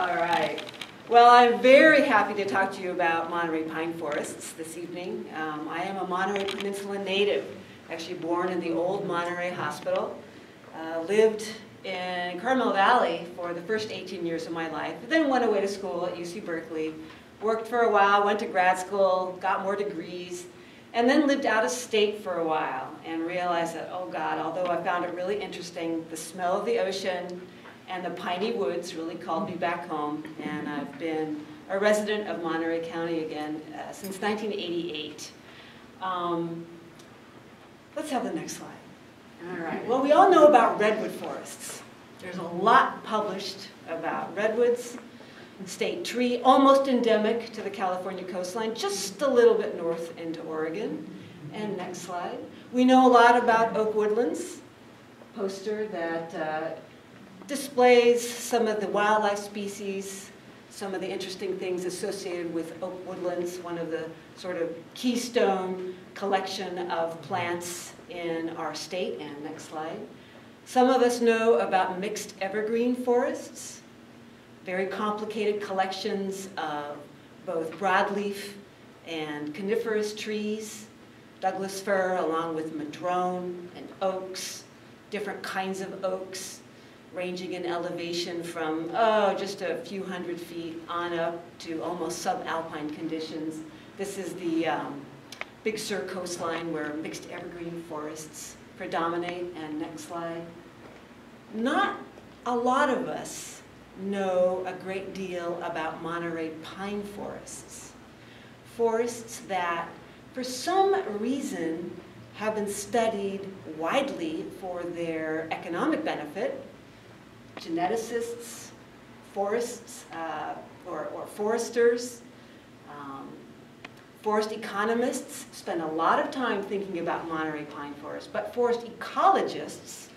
All right. Well, I'm very happy to talk to you about Monterey pine forests this evening. Um, I am a Monterey Peninsula native, actually born in the old Monterey Hospital. Uh, lived in Carmel Valley for the first 18 years of my life, then went away to school at UC Berkeley, worked for a while, went to grad school, got more degrees, and then lived out of state for a while and realized that, oh God, although I found it really interesting, the smell of the ocean, and the piney woods really called me back home, and I've been a resident of Monterey County again uh, since 1988. Um, let's have the next slide. All right, well we all know about redwood forests. There's a lot published about redwoods, state tree, almost endemic to the California coastline, just a little bit north into Oregon. And next slide. We know a lot about oak woodlands, poster that uh, displays some of the wildlife species, some of the interesting things associated with oak woodlands, one of the sort of keystone collection of plants in our state. And next slide. Some of us know about mixed evergreen forests, very complicated collections of both broadleaf and coniferous trees, Douglas fir along with madrone and oaks, different kinds of oaks, ranging in elevation from, oh, just a few hundred feet on up to almost subalpine conditions. This is the um, Big Sur coastline where mixed evergreen forests predominate. And next slide. Not a lot of us know a great deal about Monterey pine forests. Forests that, for some reason, have been studied widely for their economic benefit, geneticists, forests, uh, or, or, foresters, um, forest economists spend a lot of time thinking about Monterey pine forests, but forest ecologists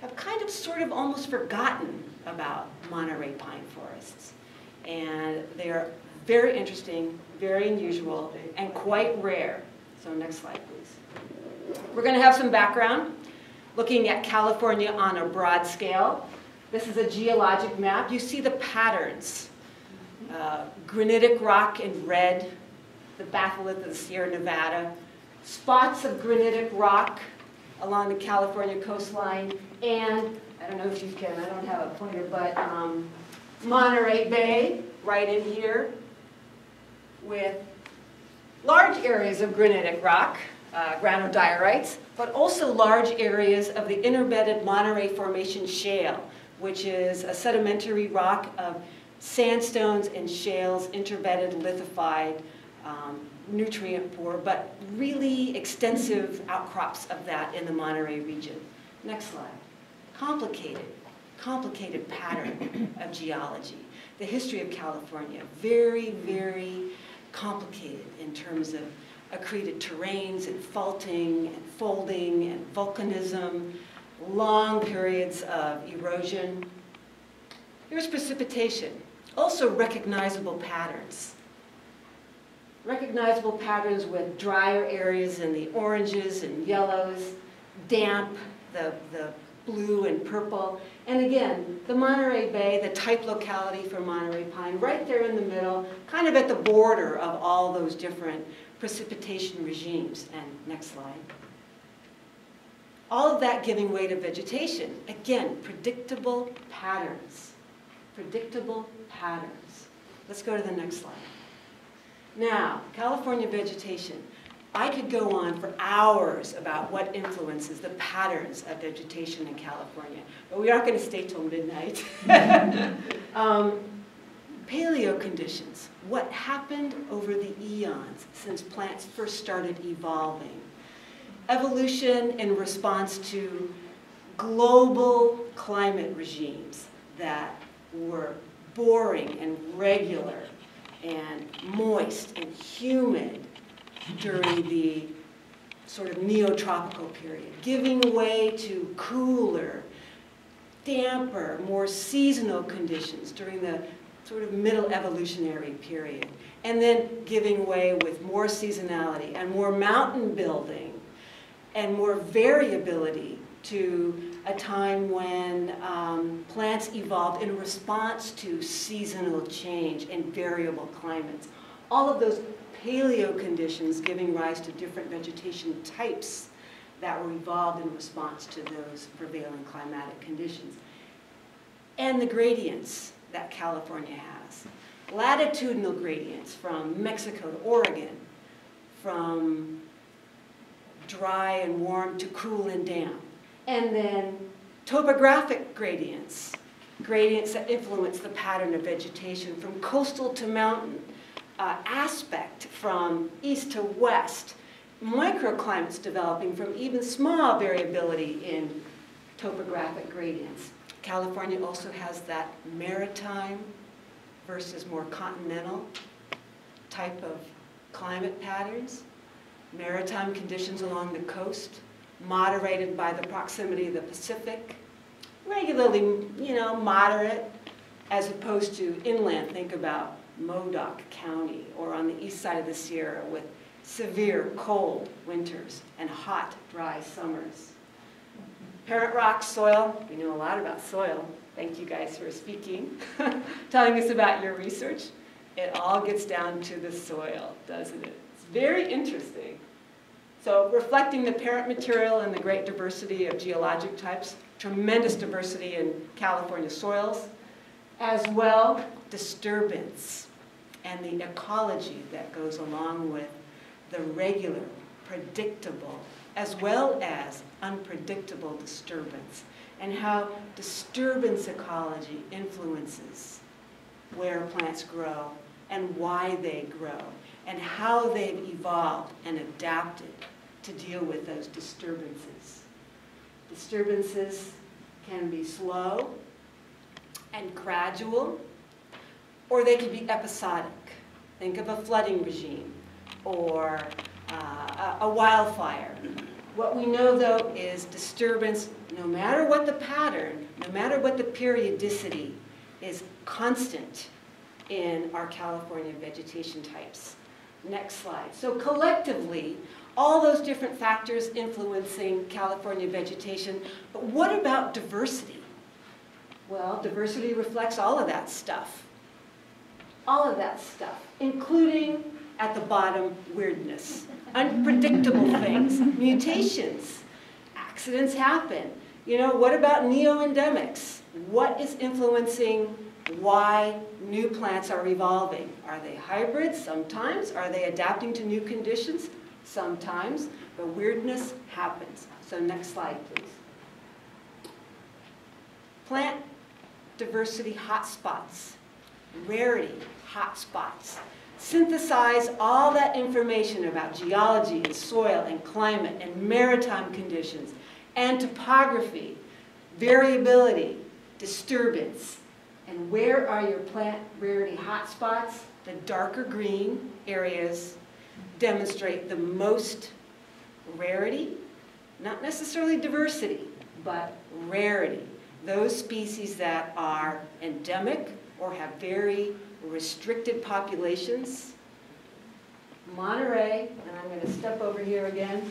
have kind of sort of almost forgotten about Monterey pine forests. And they are very interesting, very unusual, and quite rare. So next slide, please. We're going to have some background looking at California on a broad scale. This is a geologic map. You see the patterns. Uh, granitic rock in red, the batholith of the Sierra Nevada, spots of granitic rock along the California coastline, and, I don't know if you can, I don't have a pointer, but um, Monterey Bay, right in here, with large areas of granitic rock, uh, granodiorites, but also large areas of the interbedded Monterey Formation shale, which is a sedimentary rock of sandstones and shales, interbedded, lithified, um, nutrient poor, but really extensive outcrops of that in the Monterey region. Next slide. Complicated, complicated pattern of geology. The history of California, very, very complicated in terms of accreted terranes and faulting and folding and volcanism, long periods of erosion. Here's precipitation, also recognizable patterns. Recognizable patterns with drier areas in the oranges and yellows, damp, the, the blue and purple. And again, the Monterey Bay, the type locality for Monterey pine, right there in the middle, kind of at the border of all those different precipitation regimes. And next slide. All of that giving way to vegetation. Again, predictable patterns. Predictable patterns. Let's go to the next slide. Now, California vegetation. I could go on for hours about what influences the patterns of vegetation in California, but we aren't going to stay till midnight. um, paleo conditions, what happened over the eons since plants first started evolving evolution in response to global climate regimes that were boring and regular and moist and humid during the sort of neotropical period, giving way to cooler, damper, more seasonal conditions during the sort of middle evolutionary period, and then giving way with more seasonality and more mountain building and more variability to a time when um, plants evolved in response to seasonal change and variable climates. All of those paleo conditions giving rise to different vegetation types that were evolved in response to those prevailing climatic conditions. And the gradients that California has. Latitudinal gradients from Mexico to Oregon, from dry and warm to cool and damp. And then topographic gradients, gradients that influence the pattern of vegetation from coastal to mountain, uh, aspect from east to west, microclimates developing from even small variability in topographic gradients. California also has that maritime versus more continental type of climate patterns. Maritime conditions along the coast, moderated by the proximity of the Pacific, regularly, you know, moderate, as opposed to inland, think about Modoc County or on the east side of the Sierra with severe cold winters and hot, dry summers. Parent rock soil, we know a lot about soil. Thank you guys for speaking, telling us about your research. It all gets down to the soil, doesn't it? It's very interesting. So reflecting the parent material and the great diversity of geologic types, tremendous diversity in California soils, as well disturbance and the ecology that goes along with the regular, predictable, as well as unpredictable disturbance, and how disturbance ecology influences where plants grow and why they grow, and how they've evolved and adapted to deal with those disturbances. Disturbances can be slow and gradual, or they can be episodic. Think of a flooding regime or uh, a wildfire. What we know, though, is disturbance, no matter what the pattern, no matter what the periodicity, is constant in our California vegetation types. Next slide. So collectively, all those different factors influencing California vegetation, but what about diversity? Well, diversity reflects all of that stuff. All of that stuff, including at the bottom, weirdness, unpredictable things, mutations, accidents happen. You know, what about neoendemics? What is influencing why new plants are evolving? Are they hybrids? Sometimes. Are they adapting to new conditions? Sometimes. But weirdness happens. So next slide, please. Plant diversity hotspots, rarity hotspots synthesize all that information about geology and soil and climate and maritime conditions and topography, variability, disturbance. And where are your plant rarity hotspots? The darker green areas demonstrate the most rarity, not necessarily diversity, but rarity. Those species that are endemic or have very restricted populations. Monterey, and I'm going to step over here again.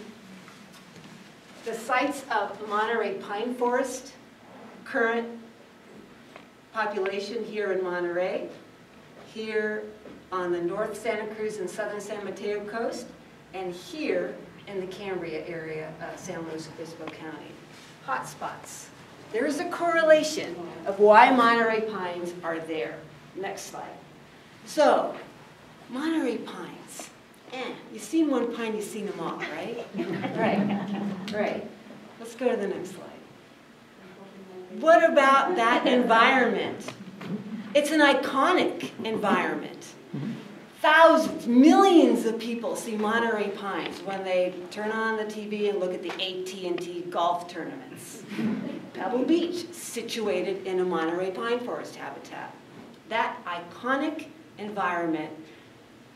The sites of Monterey pine forest, current population here in Monterey, here on the North Santa Cruz and Southern San Mateo coast, and here in the Cambria area of San Luis Obispo County. Hot spots. There is a correlation of why Monterey pines are there. Next slide. So, Monterey pines. Eh, you've seen one pine, you've seen them all, right? right, right. Let's go to the next slide. What about that environment? It's an iconic environment. Thousands, millions of people see Monterey pines when they turn on the TV and look at the AT&T golf tournaments. Pebble Beach, situated in a Monterey pine forest habitat. That iconic environment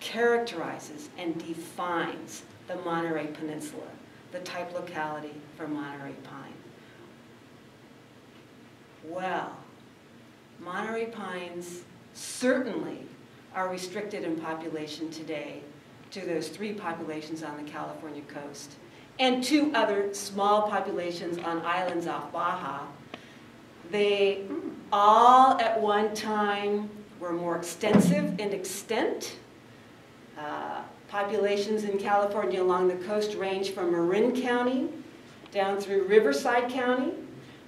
characterizes and defines the Monterey Peninsula, the type locality for Monterey pine. Well, Monterey pines certainly are restricted in population today to those three populations on the California coast. and two other small populations on islands off Baja. They all at one time were more extensive in extent. Uh, populations in California along the coast range from Marin County down through Riverside County.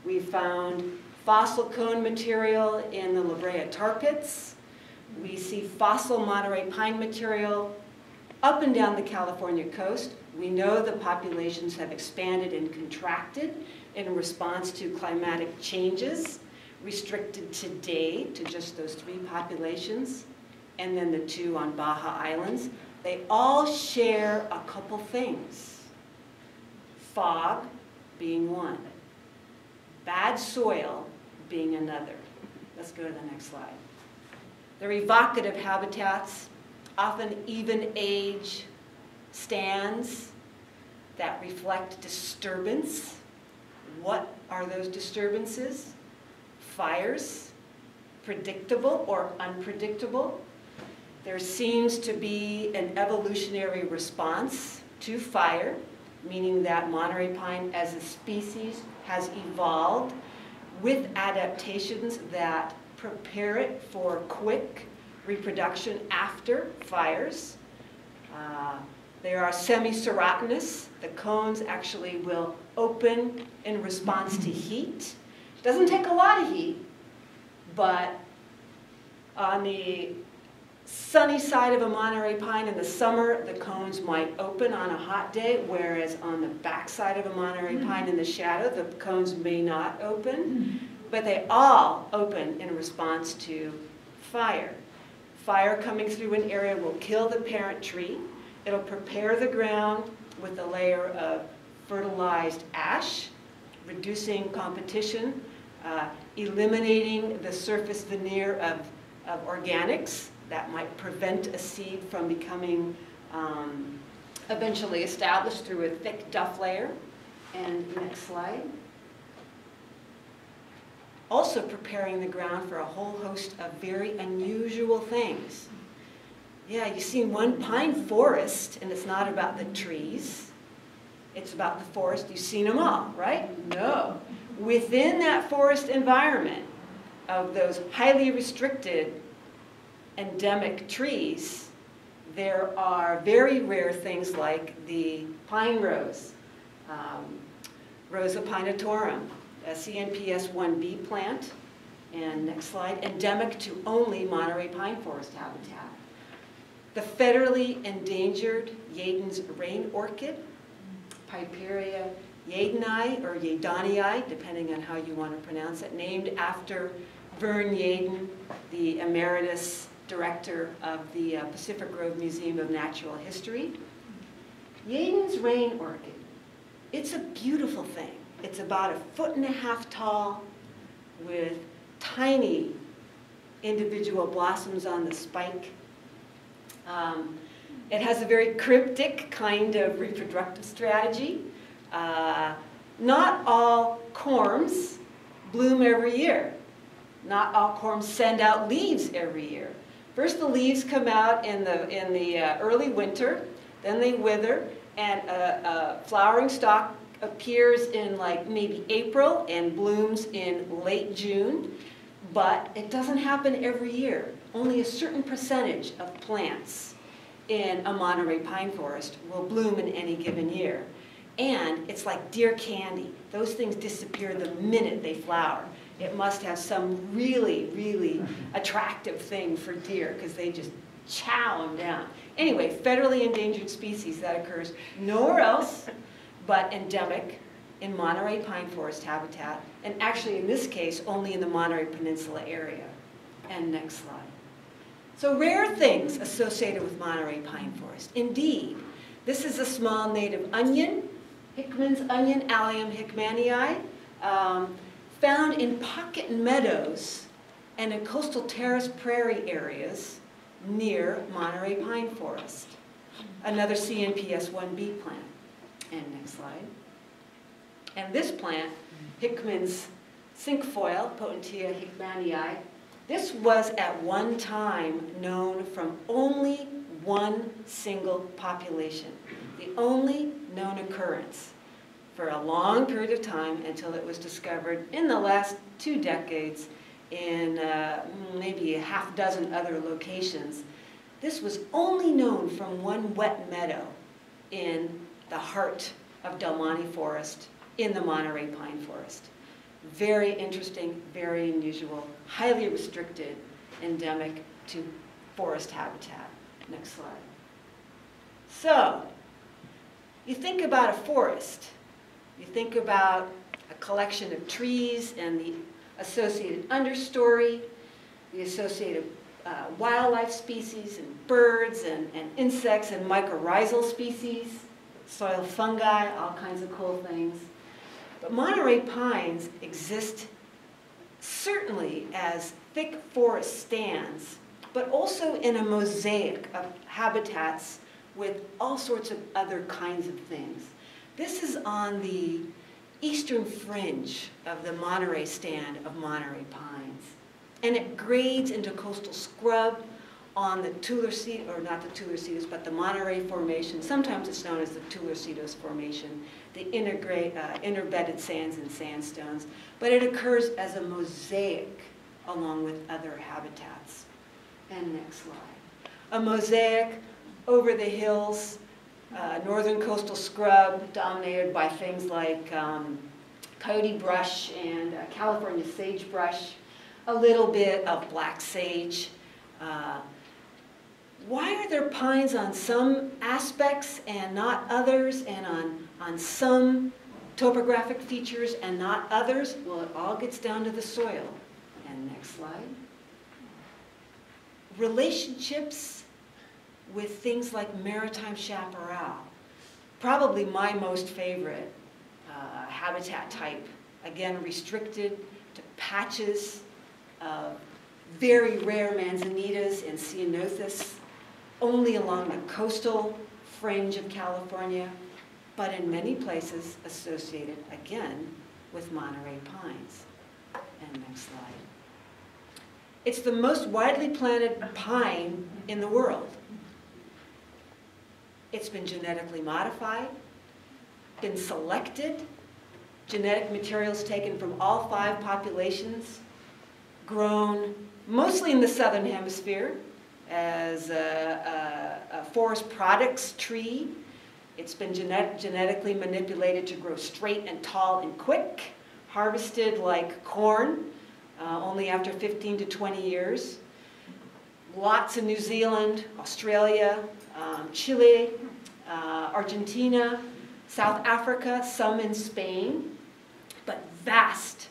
We found fossil cone material in the La Brea tar pits. We see fossil Monterey pine material up and down the California coast. We know the populations have expanded and contracted in response to climatic changes, restricted today to just those three populations, and then the two on Baja Islands. They all share a couple things. Fog being one, bad soil being another. Let's go to the next slide. They're evocative habitats, often even age stands that reflect disturbance. What are those disturbances? Fires, predictable or unpredictable. There seems to be an evolutionary response to fire, meaning that Monterey pine as a species has evolved with adaptations that prepare it for quick reproduction after fires. Uh, they are semi-serotinous. The cones actually will open in response to heat. It doesn't take a lot of heat, but on the sunny side of a Monterey pine in the summer, the cones might open on a hot day, whereas on the back side of a Monterey pine in the shadow, the cones may not open. But they all open in response to fire. Fire coming through an area will kill the parent tree. It'll prepare the ground with a layer of fertilized ash, reducing competition, uh, eliminating the surface veneer of, of organics that might prevent a seed from becoming um, eventually established through a thick duff layer. And next slide. Also preparing the ground for a whole host of very unusual things. Yeah, you've seen one pine forest, and it's not about the trees. It's about the forest. You've seen them all, right? No. Within that forest environment of those highly restricted endemic trees, there are very rare things like the pine rose, um, Rosa pinetorum, a CNPS 1B plant, and next slide, endemic to only Monterey pine forest habitat. The federally endangered Yadon's rain orchid, Piperia yadeni or yadanii, depending on how you want to pronounce it, named after Vern Yadon, the emeritus director of the uh, Pacific Grove Museum of Natural History. Yadon's rain orchid, it's a beautiful thing. It's about a foot and a half tall with tiny individual blossoms on the spike. Um, it has a very cryptic kind of reproductive strategy. Uh, not all corms bloom every year. Not all corms send out leaves every year. First the leaves come out in the, in the uh, early winter, then they wither, and a, a flowering stalk appears in like maybe April and blooms in late June, but it doesn't happen every year. Only a certain percentage of plants in a Monterey pine forest will bloom in any given year. And it's like deer candy. Those things disappear the minute they flower. It must have some really, really attractive thing for deer because they just chow them down. Anyway, federally endangered species that occurs nowhere else but endemic in Monterey pine forest habitat, and actually in this case, only in the Monterey Peninsula area. And next slide. So rare things associated with Monterey pine forest. Indeed, this is a small native onion, Hickman's onion, Allium hickmanii, um, found in pocket meadows and in coastal terrace prairie areas near Monterey pine forest. Another CNPS 1B plant. And next slide. And this plant, Hickman's cinquefoil, Potentilla hickmanii, this was at one time known from only one single population, the only known occurrence for a long period of time until it was discovered in the last two decades in uh, maybe a half dozen other locations. This was only known from one wet meadow in the heart of Del Monte Forest in the Monterey Pine Forest. Very interesting, very unusual, highly restricted, endemic to forest habitat. Next slide. So, you think about a forest, you think about a collection of trees and the associated understory, the associated uh, wildlife species and birds and, and insects and mycorrhizal species, soil fungi, all kinds of cool things. But Monterey pines exist certainly as thick forest stands, but also in a mosaic of habitats with all sorts of other kinds of things. This is on the eastern fringe of the Monterey stand of Monterey pines. And it grades into coastal scrub on the Tularcitos, or not the Tularcitos, but the Monterey Formation. Sometimes it's known as the Tularcitos Formation, the uh, interbedded sands and sandstones. But it occurs as a mosaic along with other habitats. And next slide. A mosaic over the hills, uh, northern coastal scrub dominated by things like um, coyote brush and uh, California sagebrush, a little bit of black sage. Uh, why are there pines on some aspects and not others, and on, on some topographic features and not others? Well, it all gets down to the soil. And next slide. Relationships with things like maritime chaparral. Probably my most favorite uh, habitat type. Again, restricted to patches of very rare manzanitas and ceanothus, only along the coastal fringe of California, but in many places associated, again, with Monterey pines. And next slide. It's the most widely planted pine in the world. It's been genetically modified, been selected, genetic materials taken from all five populations, grown mostly in the southern hemisphere as a, a, a forest products tree. It's been genet genetically manipulated to grow straight and tall and quick, harvested like corn, uh, only after 15 to 20 years. Lots in New Zealand, Australia, um, Chile, uh, Argentina, South Africa, some in Spain, but vast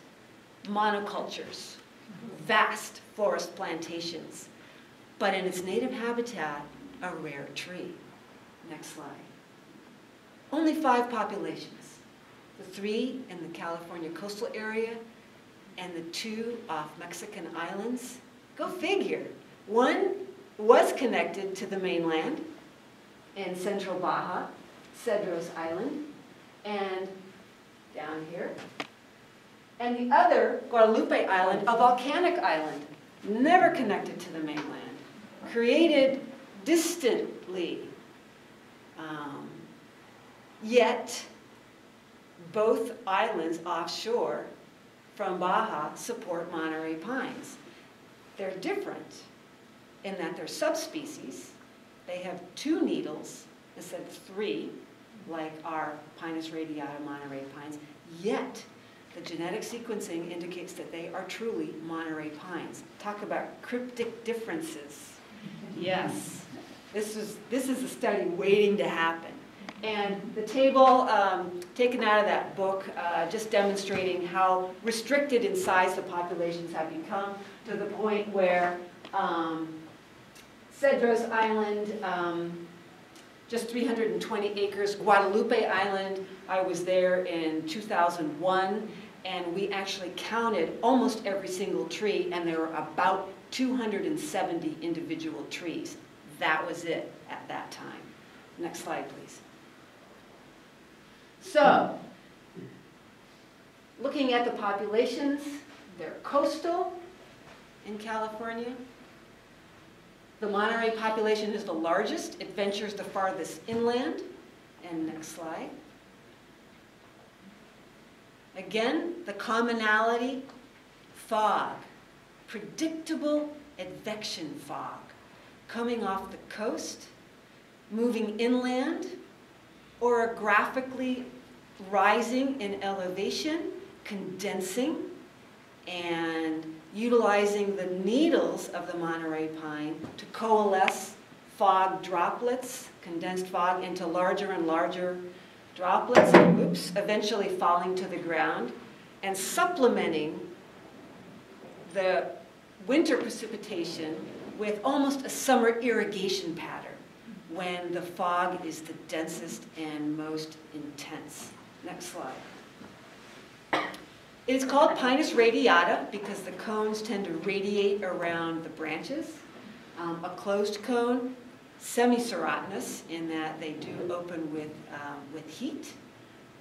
monocultures, vast forest plantations, but in its native habitat, a rare tree. Next slide. Only five populations, the three in the California coastal area and the two off Mexican islands. Go figure. One was connected to the mainland in central Baja, Cedros Island, and down here. And the other, Guadalupe Island, a volcanic island, never connected to the mainland, created distantly. Um, yet, both islands offshore from Baja support Monterey pines. They're different in that they're subspecies. They have two needles instead of three, like our Pinus radiata Monterey pines, yet the genetic sequencing indicates that they are truly Monterey pines. Talk about cryptic differences. Yes, this is, this is a study waiting to happen. And the table um, taken out of that book, uh, just demonstrating how restricted in size the populations have become to the point where um, Cedros Island, um, just 320 acres. Guadalupe Island, I was there in 2001, and we actually counted almost every single tree, and there were about 270 individual trees. That was it at that time. Next slide, please. So, looking at the populations, they're coastal in California. The Monterey population is the largest. It ventures the farthest inland. And next slide. Again, the commonality, fog, predictable advection fog, coming off the coast, moving inland, orographically rising in elevation, condensing, and utilizing the needles of the Monterey pine to coalesce fog droplets, condensed fog, into larger and larger droplets, oops, eventually falling to the ground, and supplementing the winter precipitation with almost a summer irrigation pattern when the fog is the densest and most intense. Next slide. It is called Pinus radiata because the cones tend to radiate around the branches. Um, a closed cone, semi-serotinous in that they do open with, um, with heat.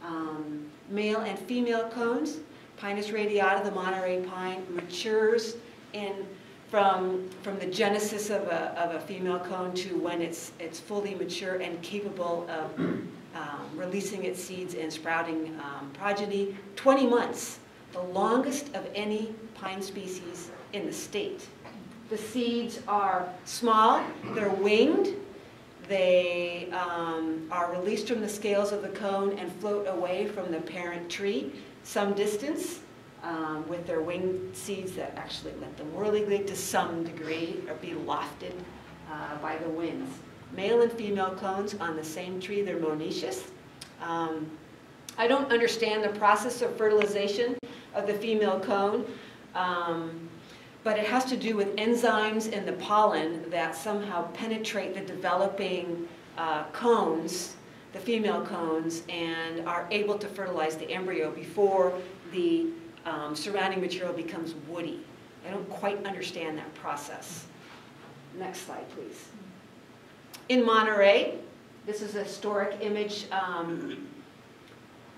Um, male and female cones, Pinus radiata, the Monterey pine, matures in from, from the genesis of a, of a female cone to when it's, it's fully mature and capable of um, releasing its seeds and sprouting um, progeny, 20 months, the longest of any pine species in the state. The seeds are small, they're winged, they um, are released from the scales of the cone and float away from the parent tree some distance um, with their winged seeds that actually let them whirligig to some degree or be lofted uh, by the winds. Male and female cones on the same tree, they're monoecious. Um, I don't understand the process of fertilization of the female cone, um, but it has to do with enzymes in the pollen that somehow penetrate the developing uh, cones, the female cones, and are able to fertilize the embryo before the um, surrounding material becomes woody. I don't quite understand that process. Next slide, please. In Monterey, this is a historic image, um,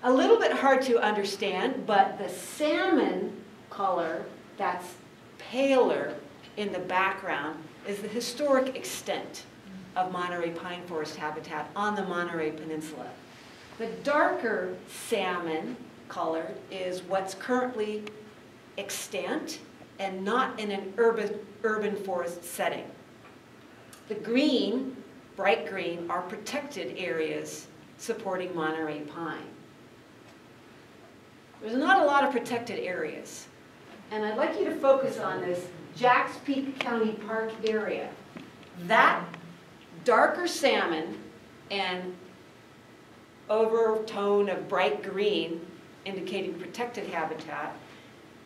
a little bit hard to understand, but the salmon color that's paler in the background is the historic extent of Monterey pine forest habitat on the Monterey Peninsula. The darker salmon colored is what's currently extant and not in an urban, urban forest setting. The green, bright green, are protected areas supporting Monterey pine. There's not a lot of protected areas. And I'd like you to focus on this Jacks Peak County Park area. That darker salmon and overtone of bright green indicating protected habitat,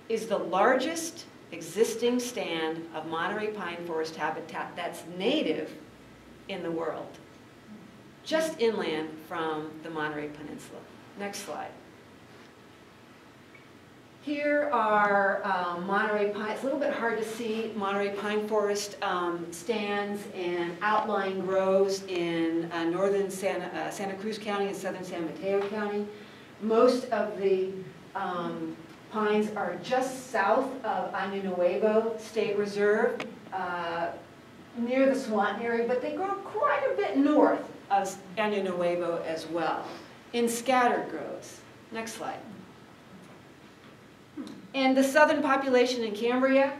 is the largest existing stand of Monterey pine forest habitat that's native in the world, just inland from the Monterey Peninsula. Next slide. Here are um, Monterey pine, it's a little bit hard to see, Monterey pine forest um, stands and outlying groves in uh, northern Santa, uh, Santa Cruz County and southern San Mateo County. Most of the um, pines are just south of Año Nuevo State Reserve, uh, near the Swanton area, but they grow quite a bit north of Año Nuevo as well, in scattered groves. Next slide. And the southern population in Cambria,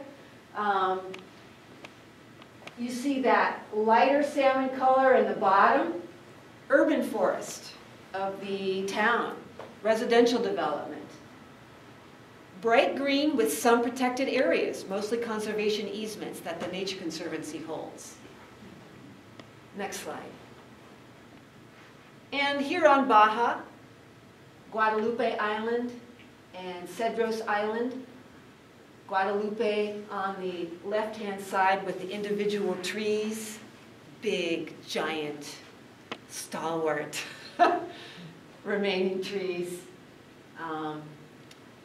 um, you see that lighter salmon color in the bottom, urban forest of the town residential development. Bright green with some protected areas, mostly conservation easements that the Nature Conservancy holds. Next slide. And here on Baja, Guadalupe Island and Cedros Island, Guadalupe on the left-hand side with the individual trees, big, giant, stalwart remaining trees. Um,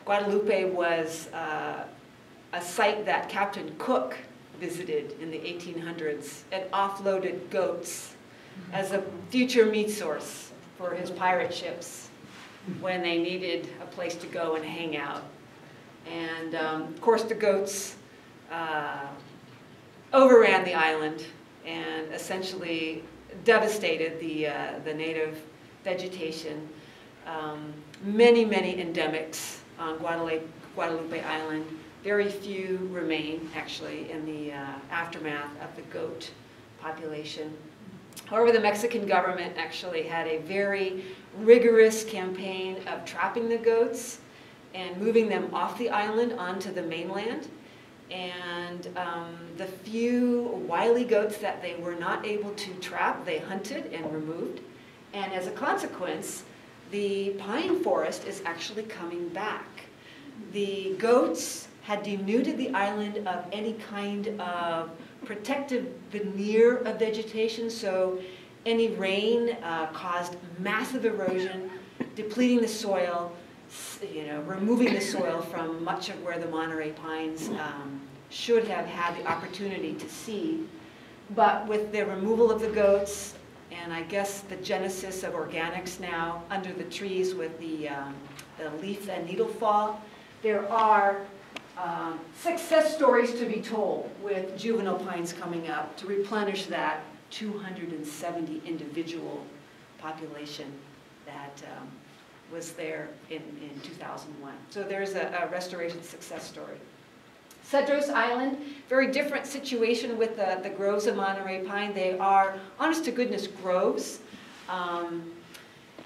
Guadalupe was uh, a site that Captain Cook visited in the 1800s and offloaded goats as a future meat source for his pirate ships when they needed a place to go and hang out. And um, of course the goats uh, overran the island and essentially devastated the, uh, the native vegetation. Um, many, many endemics on Guadalupe, Guadalupe Island. Very few remain, actually, in the uh, aftermath of the goat population. However, the Mexican government actually had a very rigorous campaign of trapping the goats and moving them off the island onto the mainland. And um, the few wily goats that they were not able to trap, they hunted and removed. And as a consequence, the pine forest is actually coming back. The goats had denuded the island of any kind of protective veneer of vegetation, so any rain uh, caused massive erosion, depleting the soil, you know, removing the soil from much of where the Monterey pines um, should have had the opportunity to seed. But with the removal of the goats, and I guess the genesis of organics now under the trees with the, um, the leaf and needle fall, there are um, success stories to be told with juvenile pines coming up to replenish that 270 individual population that um, was there in, in 2001. So there's a, a restoration success story. Cedros Island, very different situation with the, the groves of Monterey pine. They are, honest to goodness, groves. Um,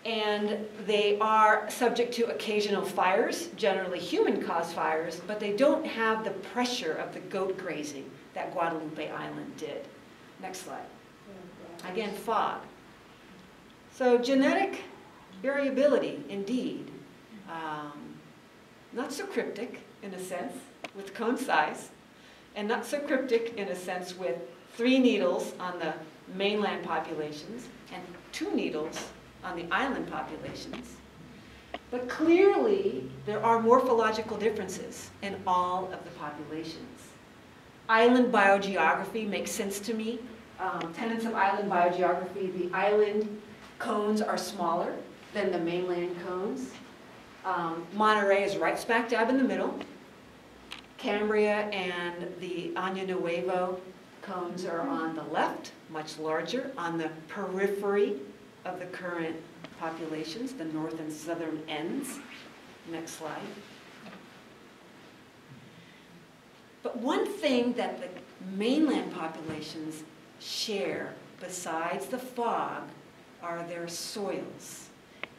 and they are subject to occasional fires, generally human-caused fires, but they don't have the pressure of the goat grazing that Guadalupe Island did. Next slide. Again, fog. So genetic variability, indeed. Um, not so cryptic, in a sense, with cone size, and not so cryptic, in a sense, with three needles on the mainland populations and two needles on the island populations. But clearly, there are morphological differences in all of the populations. Island biogeography makes sense to me. Um, tenets of island biogeography, the island cones are smaller than the mainland cones. Um, Monterey is right smack dab in the middle. Cambria and the Año Nuevo cones are on the left, much larger, on the periphery of the current populations, the north and southern ends. Next slide. But one thing that the mainland populations share, besides the fog, are their soils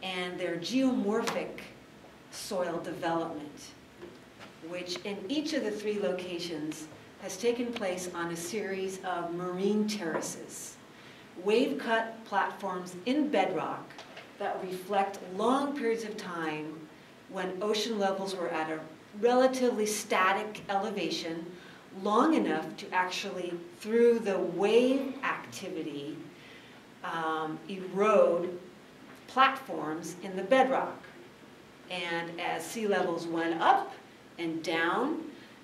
and their geomorphic soil development, which in each of the three locations has taken place on a series of marine terraces wave-cut platforms in bedrock that reflect long periods of time when ocean levels were at a relatively static elevation long enough to actually, through the wave activity, um, erode platforms in the bedrock. And as sea levels went up and down,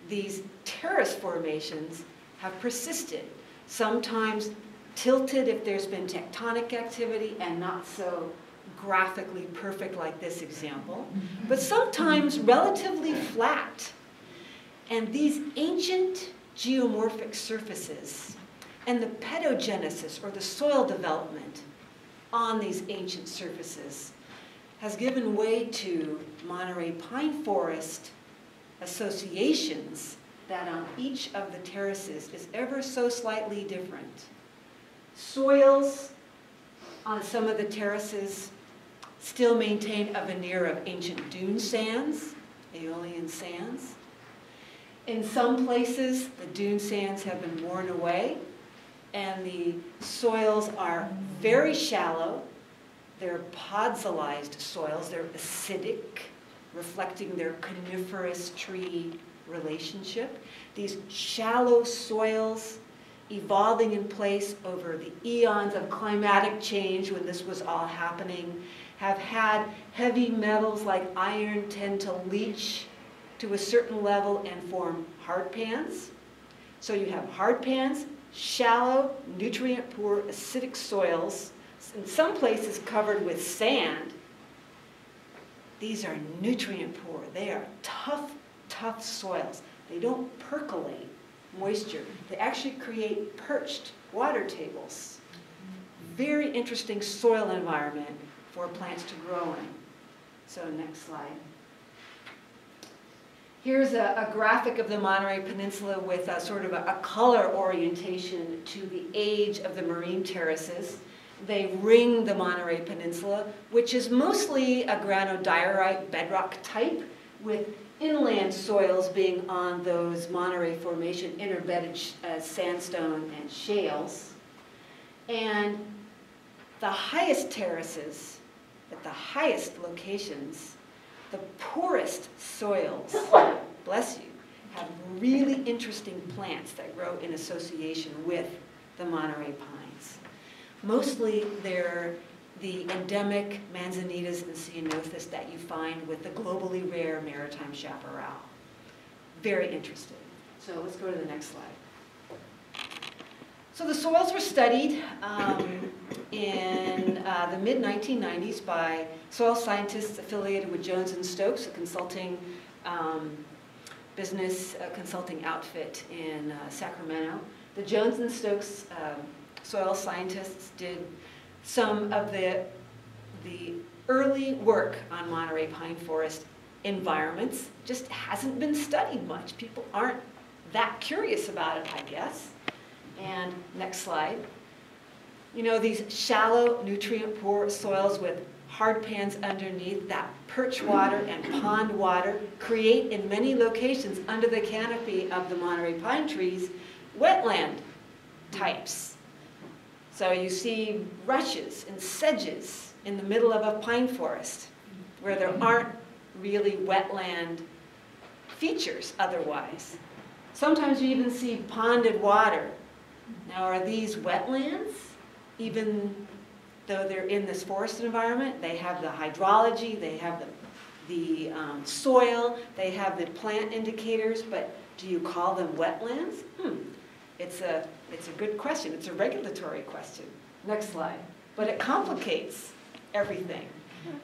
these terrace formations have persisted, sometimes tilted if there's been tectonic activity and not so graphically perfect like this example, but sometimes relatively flat. And these ancient geomorphic surfaces and the pedogenesis, or the soil development on these ancient surfaces, has given way to Monterey pine forest associations that on each of the terraces is ever so slightly different. Soils on some of the terraces still maintain a veneer of ancient dune sands, aeolian sands. In some places, the dune sands have been worn away and the soils are very shallow. They're podzolized soils. They're acidic, reflecting their coniferous tree relationship. These shallow soils evolving in place over the eons of climatic change when this was all happening, have had heavy metals like iron tend to leach to a certain level and form hard pans. So you have hard pans, shallow, nutrient-poor, acidic soils, in some places covered with sand. These are nutrient-poor. They are tough, tough soils. They don't percolate moisture. They actually create perched water tables. Very interesting soil environment for plants to grow in. So next slide. Here's a, a, graphic of the Monterey Peninsula with a sort of a, a, color orientation to the age of the marine terraces. They ring the Monterey Peninsula, which is mostly a granodiorite bedrock type with inland soils being on those Monterey Formation interbedded uh, sandstone and shales. And the highest terraces at the highest locations the poorest soils, bless you, have really interesting plants that grow in association with the Monterey pines. Mostly they're the endemic manzanitas and ceanothus that you find with the globally rare maritime chaparral. Very interesting. So let's go to the next slide. So the soils were studied um, in uh, the mid-1990s by soil scientists affiliated with Jones and Stokes, a consulting um, business consulting outfit in uh, Sacramento. The Jones and Stokes um, soil scientists did some of the, the early work on Monterey pine forest environments. Just hasn't been studied much. People aren't that curious about it, I guess. And next slide. You know, these shallow, nutrient-poor soils with hard pans underneath, that perch water and pond water create in many locations under the canopy of the Monterey pine trees wetland types. So you see rushes and sedges in the middle of a pine forest where there aren't really wetland features otherwise. Sometimes you even see ponded water now, are these wetlands? Even though they're in this forest environment, they have the hydrology, they have the, the um, soil, they have the plant indicators, but do you call them wetlands? Hmm. It's a, it's a good question. It's a regulatory question. Next slide. But it complicates everything.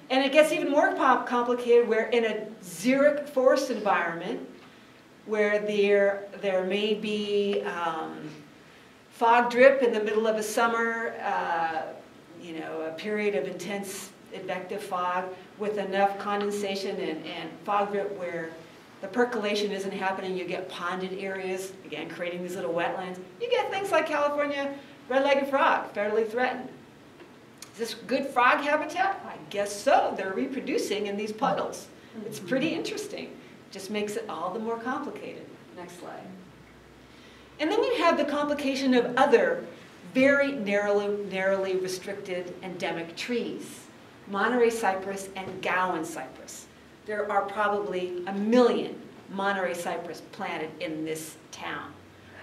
And it gets even more complicated where in a xeric forest environment, where there, there may be um, fog drip in the middle of a summer, uh, you know, a period of intense advective fog with enough condensation and, and fog drip where the percolation isn't happening, you get ponded areas, again, creating these little wetlands. You get things like California red-legged frog, federally threatened. Is this good frog habitat? I guess so. They're reproducing in these puddles. It's mm-hmm. pretty interesting. Just makes it all the more complicated. Next slide. And then you have the complication of other very narrowly, narrowly restricted endemic trees, Monterey cypress and Gowen cypress. There are probably a million Monterey cypress planted in this town.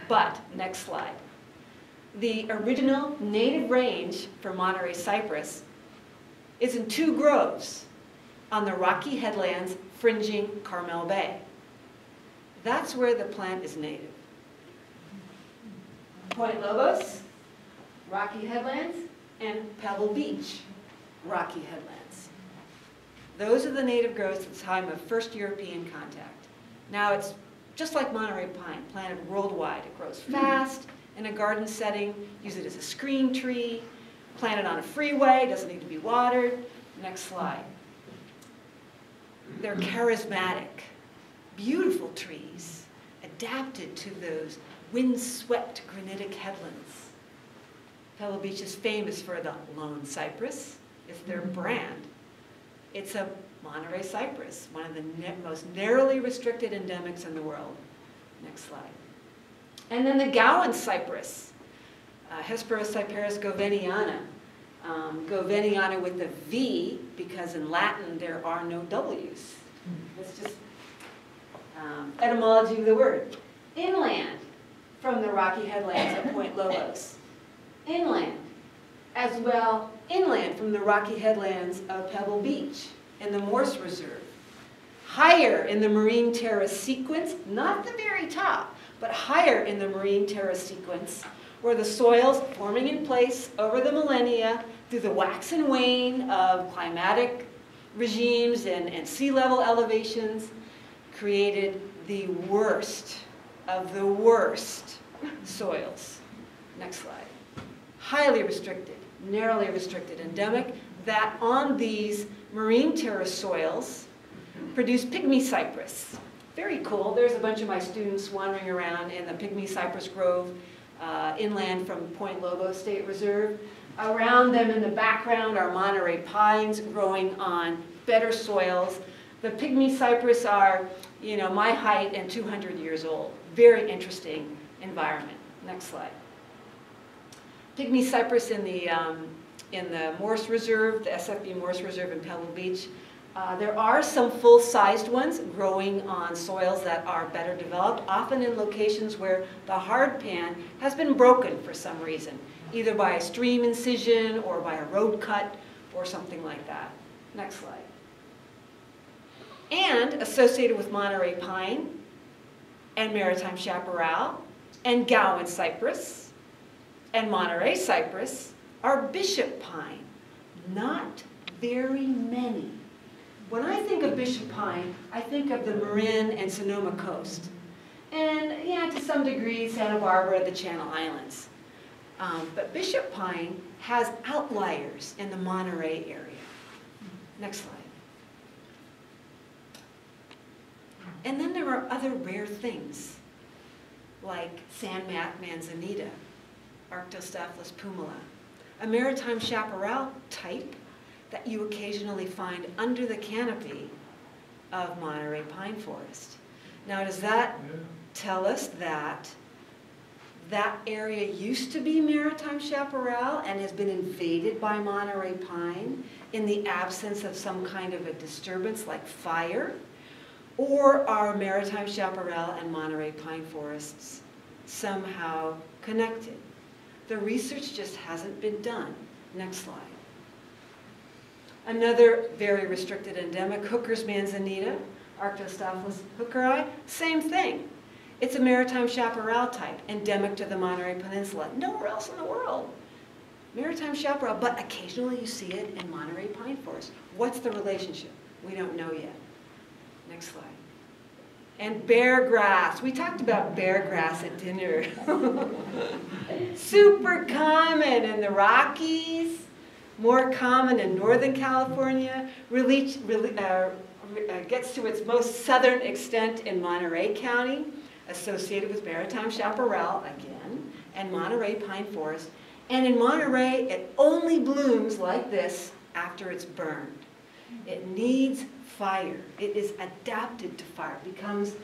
But, next slide. The original native range for Monterey cypress is in two groves on the rocky headlands fringing Carmel Bay. That's where the plant is native. Point Lobos, Rocky Headlands, and Pebble Beach, Rocky Headlands. Those are the native growths at the time of first European contact. Now it's just like Monterey pine, planted worldwide. It grows fast in a garden setting, use it as a screen tree, plant it on a freeway, doesn't need to be watered. Next slide. They're charismatic, beautiful trees, adapted to those windswept granitic headlands. Pebble Beach is famous for the lone cypress. It's their mm-hmm. brand. It's a Monterey cypress, one of the most narrowly restricted endemics in the world. Next slide. And then the Gowen cypress, uh, Hesperocyparis goveniana. Um, goveniana with the V, because in Latin there are no W's. It's just um, etymology of the word. Inland, from the rocky headlands of Point Lobos. Inland, as well inland from the rocky headlands of Pebble Beach and the Morse Reserve. Higher in the marine terrace sequence, not the very top, but higher in the marine terrace sequence, where the soils forming in place over the millennia through the wax and wane of climatic regimes and, and sea level elevations created the worst of the worst soils. Next slide. Highly restricted, narrowly restricted, endemic, that on these marine terrace soils produce pygmy cypress. Very cool. There's a bunch of my students wandering around in the pygmy cypress grove uh, inland from Point Lobos State Reserve. Around them in the background are Monterey pines growing on better soils. The pygmy cypress are, you know, my height and 200 years old. Very interesting environment. Next slide. Pygmy cypress in the, um, in the Morse Reserve, the SFB Morse Reserve in Pebble Beach. Uh, there are some full-sized ones growing on soils that are better developed, often in locations where the hard pan has been broken for some reason, either by a stream incision or by a road cut or something like that. Next slide. And associated with Monterey pine and maritime chaparral and Gowen cypress and Monterey cypress are bishop pine. Not very many. When I think of bishop pine, I think of the Marin and Sonoma coast. And yeah, to some degree, Santa Barbara, the Channel Islands. Um, but bishop pine has outliers in the Monterey area. Next slide. And then there are other rare things, like sandmat manzanita, Arctostaphylos pumila, a maritime chaparral type that you occasionally find under the canopy of Monterey pine forest. Now, does that tell us that that area used to be maritime chaparral and has been invaded by Monterey pine in the absence of some kind of a disturbance like fire? Or are maritime chaparral and Monterey pine forests somehow connected? The research just hasn't been done. Next slide. Another very restricted endemic, Hooker's manzanita, Arctostaphylos hookeri, same thing. It's a maritime chaparral type, endemic to the Monterey Peninsula. Nowhere else in the world. Maritime chaparral, but occasionally you see it in Monterey pine forest. What's the relationship? We don't know yet. Next slide. And bear grass. We talked about bear grass at dinner. Super common in the Rockies, more common in Northern California, really, really, uh, uh, gets to its most southern extent in Monterey County, associated with maritime chaparral, again, and Monterey pine forest. And in Monterey, it only blooms like this after it's burned. It needs fire. It is adapted to fire, becomes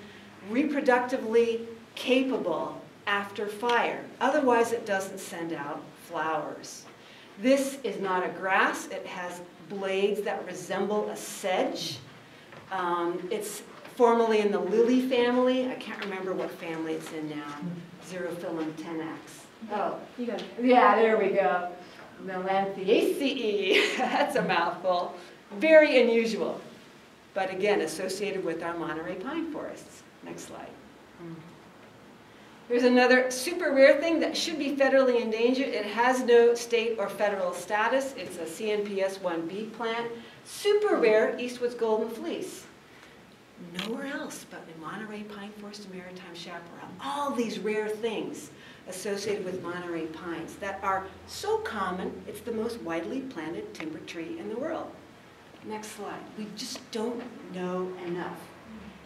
reproductively capable after fire. Otherwise, it doesn't send out flowers. This is not a grass. It has blades that resemble a sedge. Um, it's formerly in the lily family. I can't remember what family it's in now. Xerophyllum tenax. Oh, you got Yeah, there we go. Melanthiaceae. That's a mouthful. Very unusual, but again, associated with our Monterey pine forests. Next slide. Here's another super rare thing that should be federally endangered. It has no state or federal status. It's a CNPS 1B plant. Super rare, Eastwood's golden fleece. Nowhere else but in Monterey pine forest and maritime chaparral. All these rare things associated with Monterey pines that are so common, it's the most widely planted timber tree in the world. Next slide. We just don't know enough.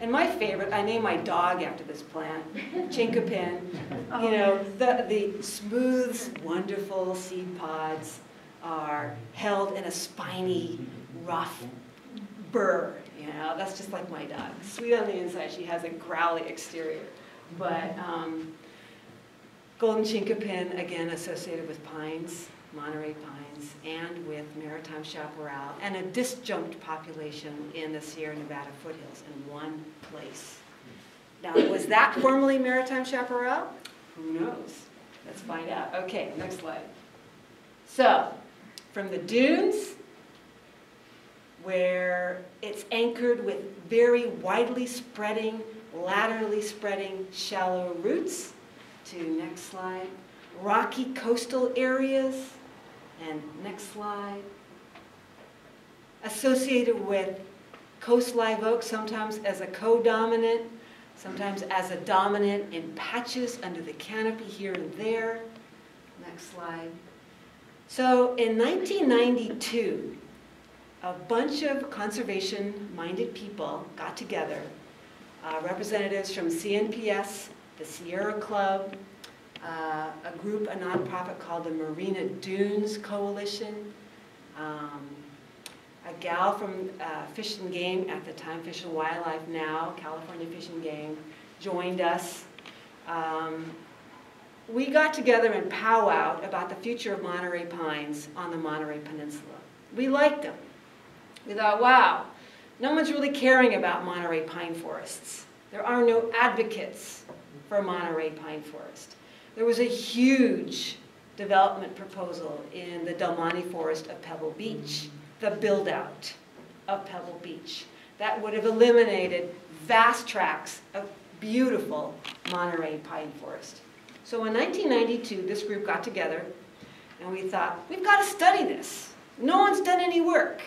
And my favorite, I named my dog after this plant, chinkapin. You know, the, the smooth, wonderful seed pods are held in a spiny, rough burr. You know, that's just like my dog. Sweet on the inside, she has a growly exterior. But um, golden chinkapin, again, associated with pines, Monterey pines, and with maritime chaparral, and a disjunct population in the Sierra Nevada foothills in one place. Now, was that formerly maritime chaparral? Who knows? Let's find out. Okay, next slide. So, from the dunes, where it's anchored with very widely spreading, laterally spreading shallow roots, to next slide, rocky coastal areas, and next slide. Associated with coast live oak, sometimes as a co-dominant, sometimes as a dominant in patches under the canopy here and there. Next slide. So in 1992, a bunch of conservation-minded people got together, uh, representatives from CNPS, the Sierra Club, uh, a group, a nonprofit called the Marina Dunes Coalition, um, a gal from uh, Fish and Game at the time, Fish and Wildlife now, California Fish and Game, joined us. Um, we got together and powwowed about the future of Monterey pines on the Monterey Peninsula. We liked them. We thought, wow, no one's really caring about Monterey pine forests. There are no advocates for Monterey pine forest. There was a huge development proposal in the Del Monte forest of Pebble Beach the build out of Pebble Beach. That would have eliminated vast tracts of beautiful Monterey pine forest. So in 1992, this group got together and we thought, we've got to study this. No one's done any work.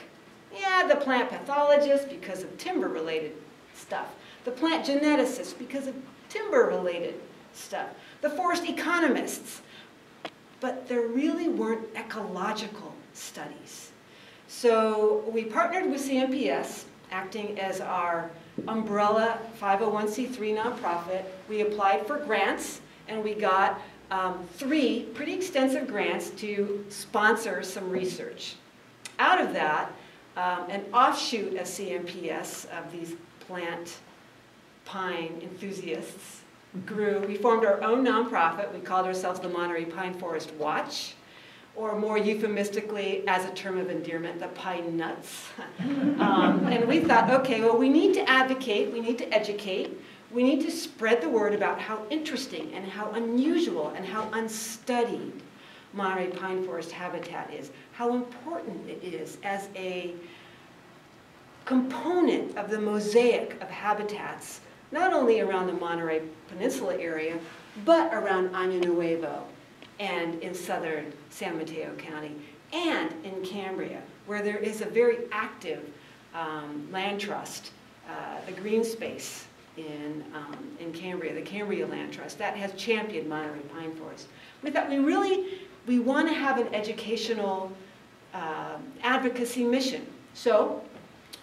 Yeah, the plant pathologist because of timber-related stuff. The plant geneticist because of timber-related stuff. The forest economists. But there really weren't ecological studies. So we partnered with CNPS, acting as our umbrella 501c3 nonprofit. We applied for grants, and we got um, three pretty extensive grants to sponsor some research. Out of that, um, an offshoot of CNPS, of these plant pine enthusiasts, grew. We formed our own nonprofit. We called ourselves the Monterey Pine Forest Watch or more euphemistically as a term of endearment, the pine nuts. um, and we thought, okay, well, we need to advocate, we need to educate, we need to spread the word about how interesting and how unusual and how unstudied Monterey pine forest habitat is, how important it is as a component of the mosaic of habitats, not only around the Monterey Peninsula area, but around Año Nuevo and in southern San Mateo County, and in Cambria, where there is a very active um, land trust, uh, the green space in, um, in Cambria, the Cambria Land Trust, that has championed Monterey Pine Forest. We thought we really, we want to have an educational uh, advocacy mission. So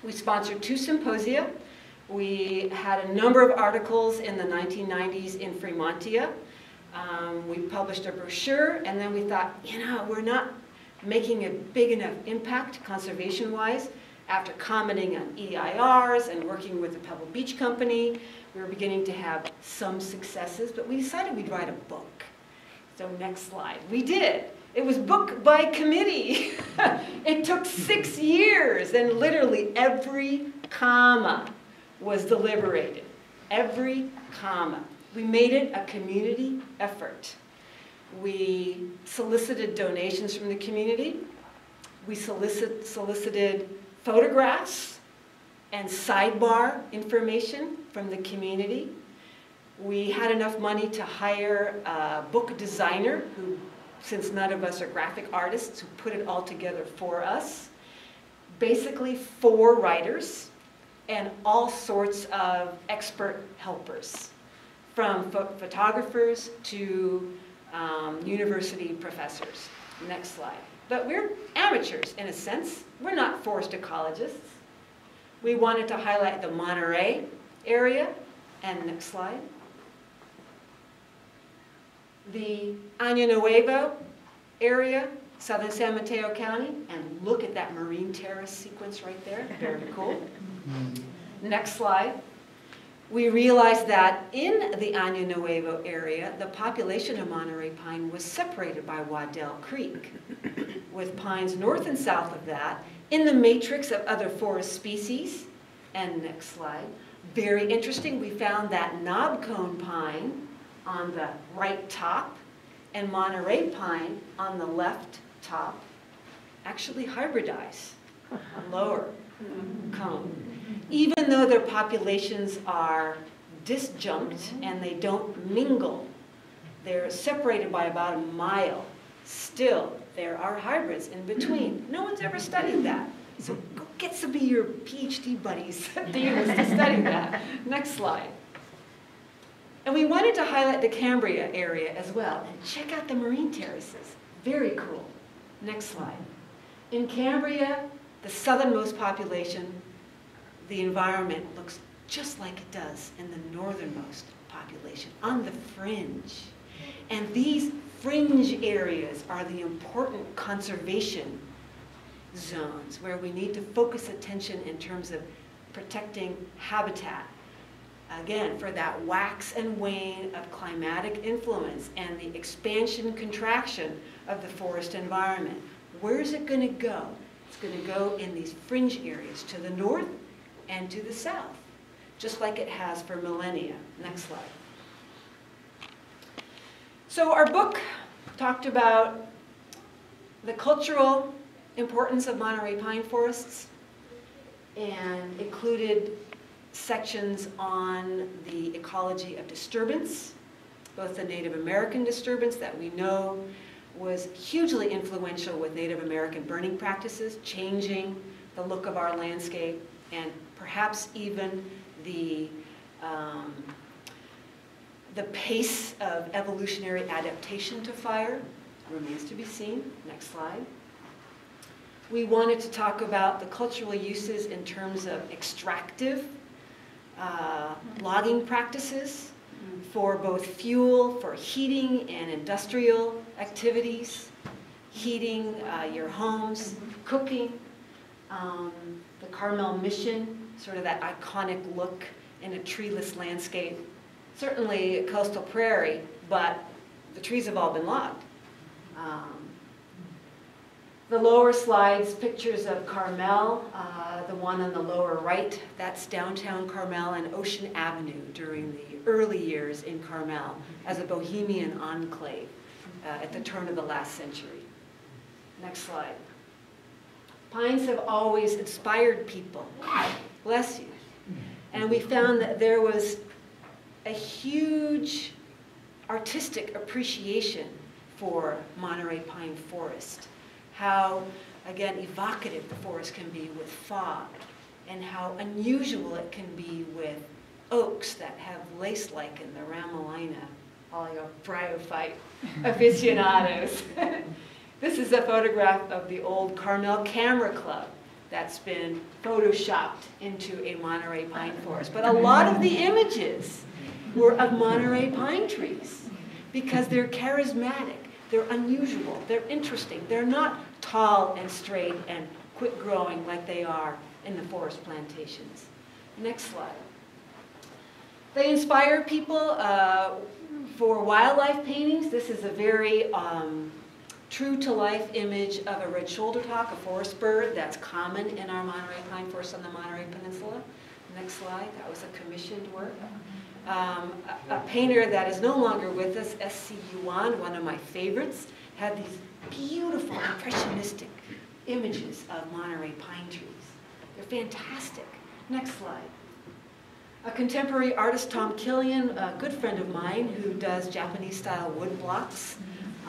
we sponsored two symposia. We had a number of articles in the 1990s in Fremontia, um, we published a brochure, and then we thought, you know, we're not making a big enough impact conservation-wise. After commenting on EIRs and working with the Pebble Beach Company, we were beginning to have some successes, but we decided we'd write a book. So next slide. We did. It was book by committee. it took six years, and literally every comma was deliberated. Every comma. We made it a community effort. We solicited donations from the community. We solicit, solicited photographs and sidebar information from the community. We had enough money to hire a book designer who, since none of us are graphic artists, who put it all together for us. Basically four writers and all sorts of expert helpers from ph photographers to um, university professors. Next slide. But we're amateurs in a sense. We're not forest ecologists. We wanted to highlight the Monterey area. And next slide. The Año Nuevo area, southern San Mateo County. And look at that marine terrace sequence right there. Very cool. Hmm. Next slide we realized that in the Año Nuevo area, the population of Monterey pine was separated by Waddell Creek, with pines north and south of that, in the matrix of other forest species. And next slide. Very interesting, we found that knobcone pine on the right top and Monterey pine on the left top actually hybridize, on lower cone even though their populations are disjunct and they don't mingle, they're separated by about a mile, still there are hybrids in between. No one's ever studied that. So go get some of your PhD buddies to study that. Next slide. And we wanted to highlight the Cambria area as well. And check out the marine terraces. Very cool. Next slide. In Cambria, the southernmost population, the environment looks just like it does in the northernmost population, on the fringe. And these fringe areas are the important conservation zones where we need to focus attention in terms of protecting habitat. Again, for that wax and wane of climatic influence and the expansion contraction of the forest environment. Where is it going to go? It's going to go in these fringe areas to the north and to the south, just like it has for millennia. Next slide. So our book talked about the cultural importance of Monterey pine forests and included sections on the ecology of disturbance, both the Native American disturbance that we know was hugely influential with Native American burning practices, changing the look of our landscape, and perhaps even the, um, the pace of evolutionary adaptation to fire remains to be seen. Next slide. We wanted to talk about the cultural uses in terms of extractive uh, logging practices for both fuel, for heating and industrial activities, heating uh, your homes, cooking, um, the Carmel Mission, sort of that iconic look in a treeless landscape. Certainly coastal prairie, but the trees have all been logged. Um, the lower slides, pictures of Carmel, uh, the one on the lower right, that's downtown Carmel and Ocean Avenue during the early years in Carmel as a bohemian enclave uh, at the turn of the last century. Next slide. Pines have always inspired people. Bless you. And we found that there was a huge artistic appreciation for Monterey Pine Forest how, again, evocative the forest can be with fog, and how unusual it can be with oaks that have lace lichen, the Ramalina, all your bryophyte aficionados. this is a photograph of the old Carmel Camera Club that's been photoshopped into a Monterey pine forest. But a lot of the images were of Monterey pine trees because they're charismatic they're unusual. They're interesting. They're not tall and straight and quick growing like they are in the forest plantations. Next slide. They inspire people uh, for wildlife paintings. This is a very um, true-to-life image of a red-shouldered hawk, a forest bird that's common in our Monterey pine forest on the Monterey Peninsula. Next slide. That was a commissioned work um, a, a, painter that is no longer with us, S.C. Yuan, one of my favorites, had these beautiful impressionistic images of Monterey pine trees. They're fantastic. Next slide. A contemporary artist, Tom Killion, a good friend of mine who does Japanese-style wood blocks,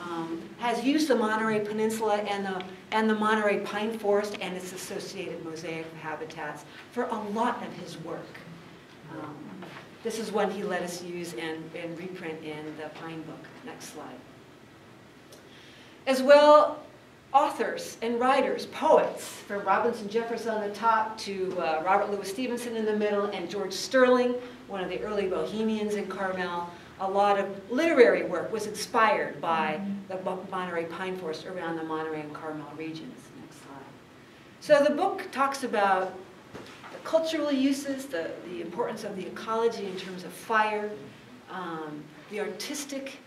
um, has used the Monterey Peninsula and the, and the Monterey pine forest and its associated mosaic habitats for a lot of his work. Um, this is one he let us use and, and reprint in the Pine Book. Next slide. As well, authors and writers, poets, from Robinson Jefferson on the top to uh, Robert Louis Stevenson in the middle, and George Sterling, one of the early Bohemians in Carmel. A lot of literary work was inspired by the Monterey pine forest around the Monterey and Carmel regions. Next slide. So the book talks about cultural uses, the, the importance of the ecology in terms of fire, um, the artistic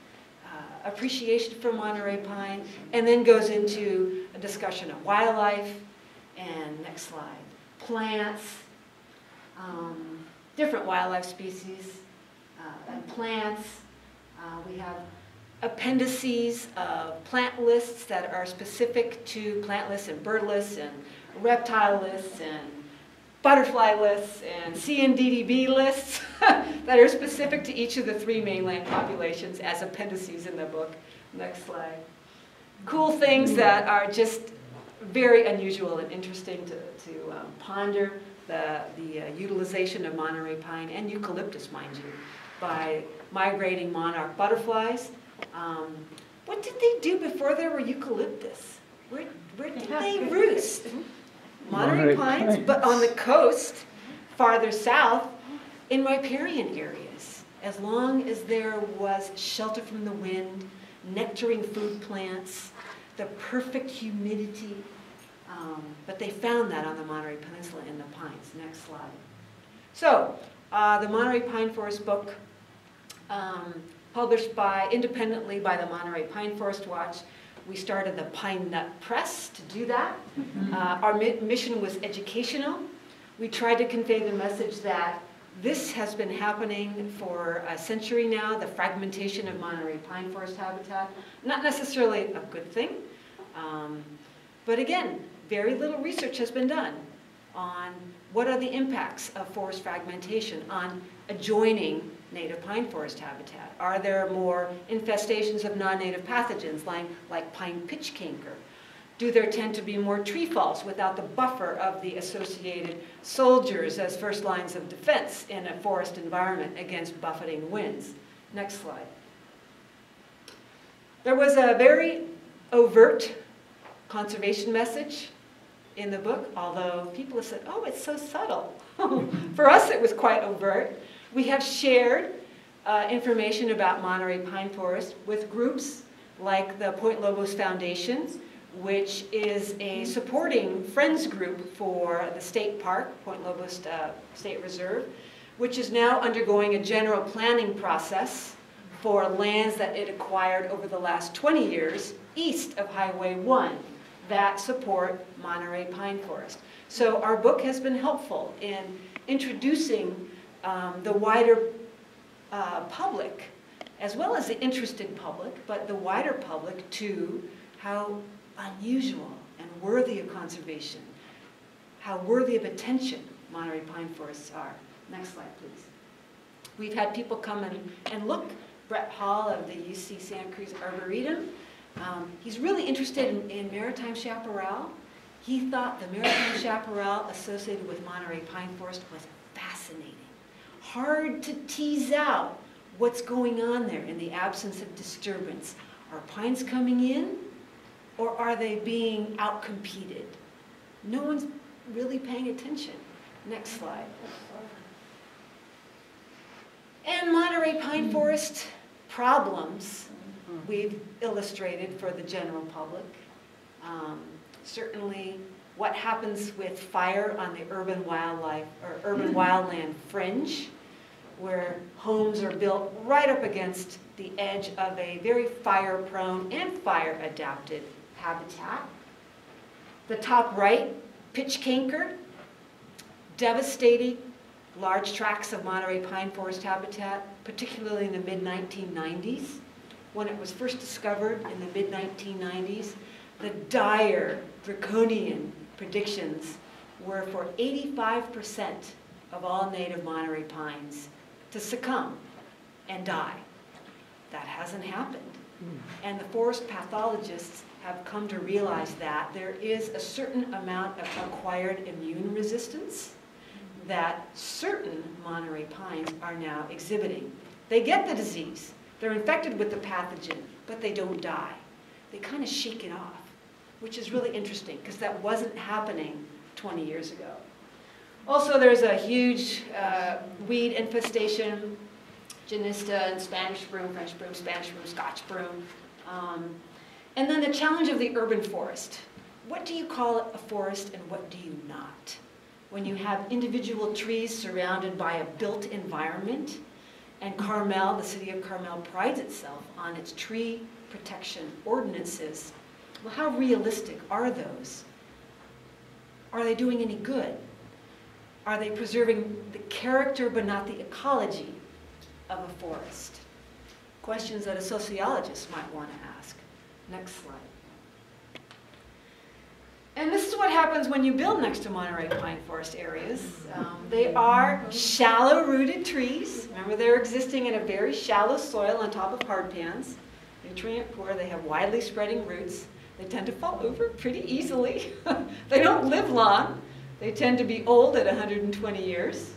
uh, appreciation for Monterey pine, and then goes into a discussion of wildlife, and next slide, plants, um, different wildlife species, uh, and plants. Uh, we have appendices of plant lists that are specific to plant lists and bird lists and reptile lists and butterfly lists and CNDDB lists that are specific to each of the three mainland populations as appendices in the book. Next slide. Cool things that are just very unusual and interesting to, to um, ponder the, the uh, utilization of Monterey pine and eucalyptus, mind you, by migrating monarch butterflies. Um, what did they do before there were eucalyptus? Where, where did they roost? Monterey pines, but on the coast, farther south, in riparian areas. As long as there was shelter from the wind, nectaring food plants, the perfect humidity. Um, but they found that on the Monterey Peninsula in the pines. Next slide. So, uh, the Monterey Pine Forest book, um, published by independently by the Monterey Pine Forest Watch. We started the Pine Nut Press to do that. Uh, our mi mission was educational. We tried to convey the message that this has been happening for a century now, the fragmentation of Monterey pine forest habitat. Not necessarily a good thing, um, but again, very little research has been done on what are the impacts of forest fragmentation on adjoining native pine forest habitat. Are there more infestations of non-native pathogens like, like pine pitch canker? Do there tend to be more tree falls without the buffer of the associated soldiers as first lines of defense in a forest environment against buffeting winds? Next slide. There was a very overt conservation message in the book, although people have said, oh, it's so subtle. For us, it was quite overt. We have shared uh, information about Monterey Pine Forest with groups like the Point Lobos Foundation, which is a supporting friends group for the state park, Point Lobos uh, State Reserve, which is now undergoing a general planning process for lands that it acquired over the last 20 years east of Highway 1 that support Monterey Pine Forest. So our book has been helpful in introducing um, the wider uh, public, as well as the interested public, but the wider public to how unusual and worthy of conservation, how worthy of attention Monterey pine forests are. Next slide, please. We've had people come and, and look. Brett Hall of the UC Santa Cruz Arboretum. Um, he's really interested in, in maritime chaparral. He thought the maritime chaparral associated with Monterey pine forest was fascinating. Hard to tease out what's going on there in the absence of disturbance. Are pines coming in? or are they being outcompeted? No one's really paying attention. Next slide. And Monterey pine mm-hmm. forest problems mm-hmm. we've illustrated for the general public. Um, certainly what happens with fire on the urban wildlife or urban mm-hmm. wildland fringe where homes are built right up against the edge of a very fire prone and fire adapted habitat. The top right, pitch canker, devastating large tracts of Monterey pine forest habitat, particularly in the mid-1990s. When it was first discovered in the mid-1990s, the dire, draconian predictions were for 85% of all native Monterey pines to succumb and die. That hasn't happened. And the forest pathologists have come to realize that there is a certain amount of acquired immune resistance that certain Monterey pines are now exhibiting. They get the disease, they're infected with the pathogen, but they don't die. They kind of shake it off, which is really interesting because that wasn't happening 20 years ago. Also, there's a huge uh, weed infestation, Genista and Spanish broom, French broom, Spanish broom, Scotch broom. Um, and then the challenge of the urban forest. What do you call a forest and what do you not? When you have individual trees surrounded by a built environment, and Carmel, the city of Carmel, prides itself on its tree protection ordinances. Well, how realistic are those? Are they doing any good? Are they preserving the character but not the ecology of a forest? Questions that a sociologist might want to ask. Next slide. And this is what happens when you build next to Monterey pine forest areas. Um, they are shallow-rooted trees. Remember, they're existing in a very shallow soil on top of hard pans. Nutrient poor, they have widely spreading roots. They tend to fall over pretty easily. they don't live long. They tend to be old at 120 years.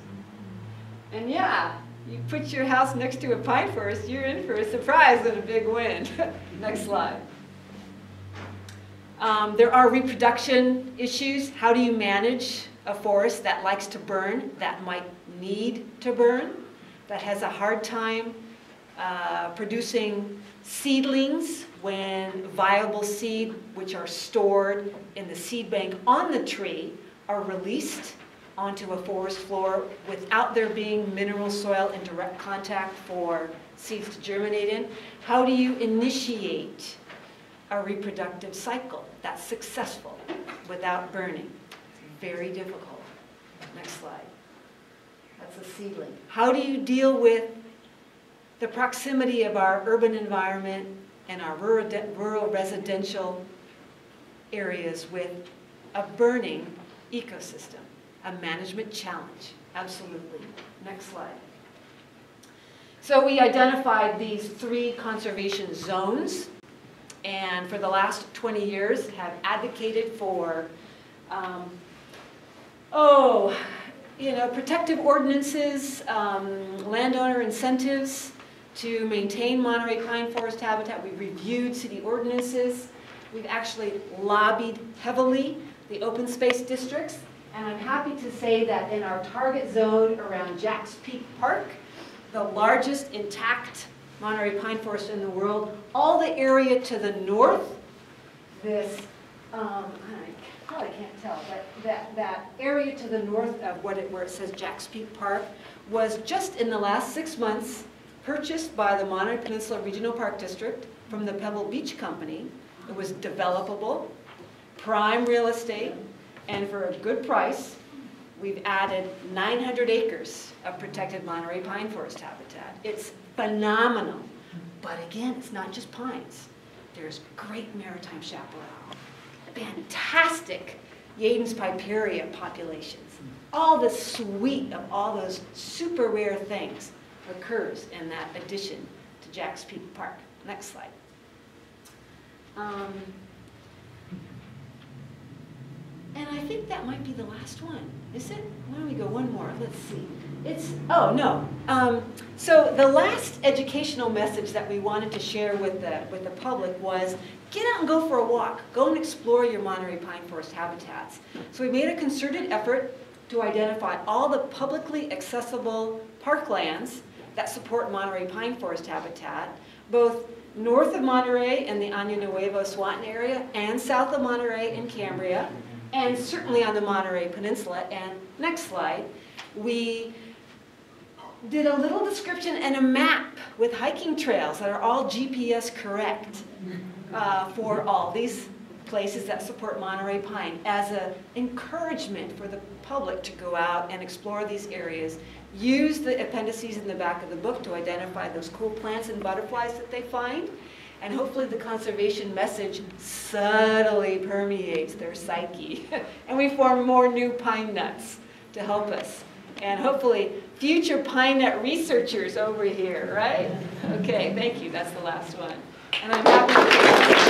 And yeah, you put your house next to a pine forest, you're in for a surprise and a big win. Next slide. Um, there are reproduction issues. How do you manage a forest that likes to burn, that might need to burn, that has a hard time uh, producing seedlings when viable seed, which are stored in the seed bank on the tree, are released onto a forest floor without there being mineral soil in direct contact for seeds to germinate in? How do you initiate a reproductive cycle that's successful without burning? Very difficult. Next slide. That's a seedling. How do you deal with the proximity of our urban environment and our rural, rural residential areas with a burning ecosystem? a management challenge. Absolutely. Next slide. So we identified these three conservation zones and for the last 20 years have advocated for, um, oh, you know, protective ordinances, um, landowner incentives to maintain Monterey pine forest habitat. We've reviewed city ordinances. We've actually lobbied heavily the open space districts and I'm happy to say that in our target zone around Jack's Peak Park, the largest intact Monterey pine forest in the world, all the area to the north, this, um, I probably can't tell, but that, that area to the north of what it, where it says Jack's Peak Park was just in the last six months purchased by the Monterey Peninsula Regional Park District from the Pebble Beach Company. It was developable, prime real estate, and for a good price, we've added 900 acres of protected Monterey pine forest habitat. It's phenomenal. But again, it's not just pines. There's great maritime chaparral, fantastic Yadon's piperia populations. All the suite of all those super rare things occurs in that addition to Jack's Peak Park. Next slide. Um, and I think that might be the last one. Is it? Why don't we go one more? Let's see. It's, oh, no. Um, so the last educational message that we wanted to share with the, with the public was get out and go for a walk. Go and explore your Monterey pine forest habitats. So we made a concerted effort to identify all the publicly accessible parklands that support Monterey pine forest habitat, both north of Monterey in the Año Nuevo Swanton area and south of Monterey in Cambria and certainly on the Monterey Peninsula. And next slide, we did a little description and a map with hiking trails that are all GPS correct uh, for all these places that support Monterey Pine as an encouragement for the public to go out and explore these areas. Use the appendices in the back of the book to identify those cool plants and butterflies that they find and hopefully the conservation message subtly permeates their psyche. and we form more new pine nuts to help us. And hopefully future pine nut researchers over here, right? Okay, thank you. That's the last one. And I'm